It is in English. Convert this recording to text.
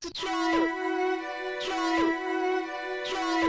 to try, try, try.